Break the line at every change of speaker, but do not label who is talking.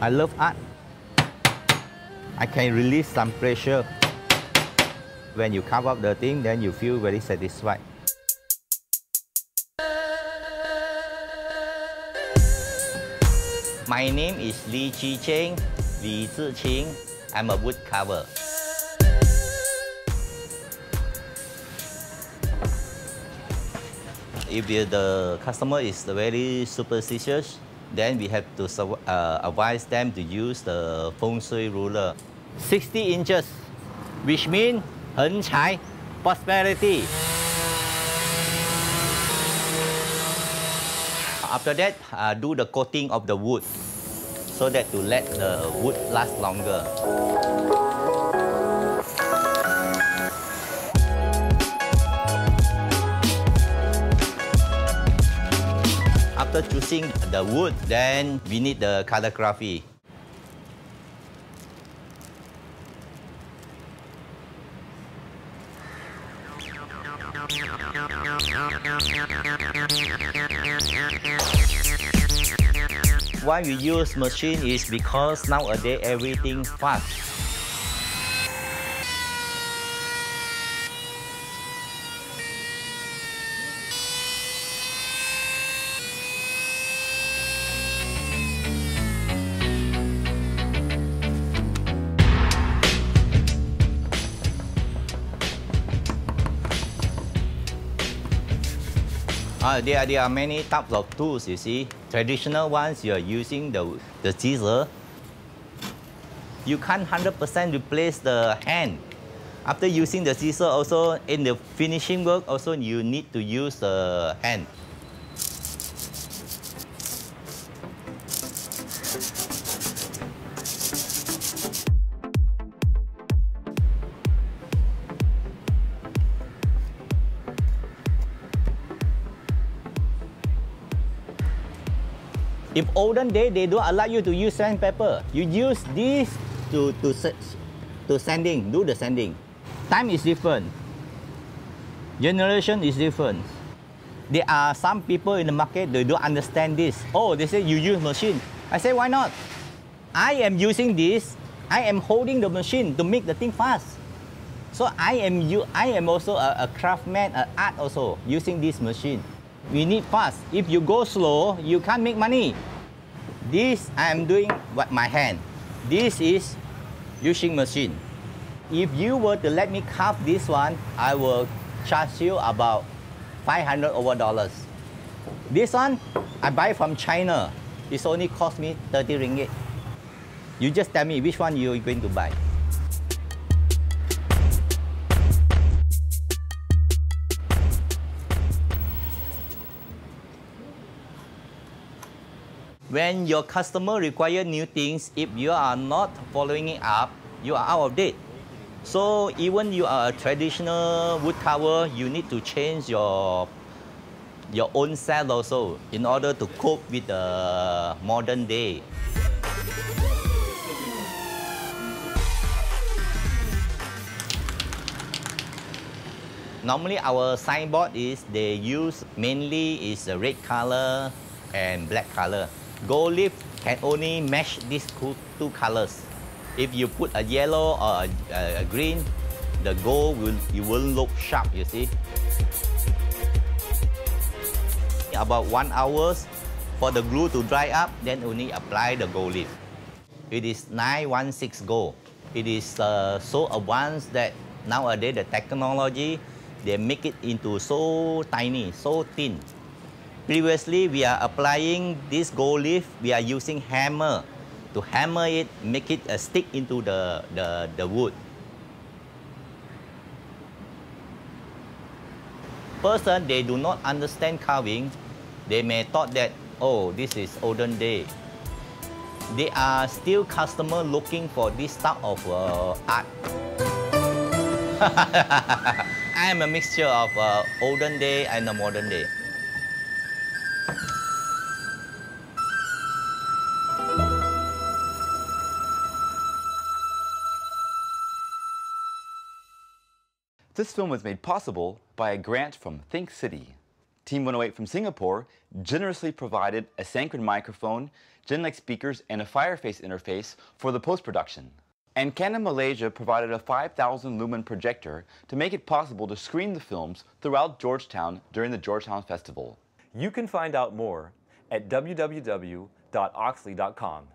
I love art. I can release some pressure. When you carve up the thing, then you feel very satisfied. My name is Li Chi Cheng, Li Ziqing. I'm a wood carver. If the customer is very superstitious, then we have to uh, advise them to use the feng shui ruler. 60 inches, which means 横财, prosperity. After that, uh, do the coating of the wood so that to let the wood last longer. After choosing the wood, then we need the calligraphy. Why we use machine is because nowadays everything fast. Uh, there, there are many types of tools, you see. Traditional ones, you're using the, the scissor. You can't 100% replace the hand. After using the scissor, also in the finishing work, also you need to use the hand. If olden day, they don't allow you to use sandpaper. You use this to, to, to sanding, do the sanding. Time is different. Generation is different. There are some people in the market, they don't understand this. Oh, they say you use machine. I say, why not? I am using this. I am holding the machine to make the thing fast. So I am, you, I am also a, a craftsman, an art also, using this machine. We need fast. If you go slow, you can't make money. This I am doing with my hand. This is using machine. If you were to let me carve this one, I will charge you about 500 over dollars. This one, I buy from China. It's only cost me 30 ringgit. You just tell me which one you're going to buy. When your customer require new things, if you are not following it up, you are out of date. So even you are a traditional wood carver, you need to change your your own style also in order to cope with the modern day. Normally our signboard is they use mainly is red color and black color. Gold leaf can only match these two colors. If you put a yellow or a, a green, the gold will it will look sharp, you see. About one hours for the glue to dry up, then only apply the gold leaf. It is 916 gold. It is uh, so advanced that nowadays the technology, they make it into so tiny, so thin. Previously, we are applying this gold leaf. We are using hammer to hammer it, make it uh, stick into the, the, the wood. Person, they do not understand carving. They may thought that, oh, this is olden day. They are still customer looking for this type of uh, art. I am a mixture of uh, olden day and the modern day.
This film was made possible by a grant from Think City. Team 108 from Singapore generously provided a Sanken microphone, Genelec speakers, and a Fireface interface for the post-production. And Canon Malaysia provided a 5,000 lumen projector to make it possible to screen the films throughout George Town during the George Town Festival.
You can find out more at www.oxlaey.com.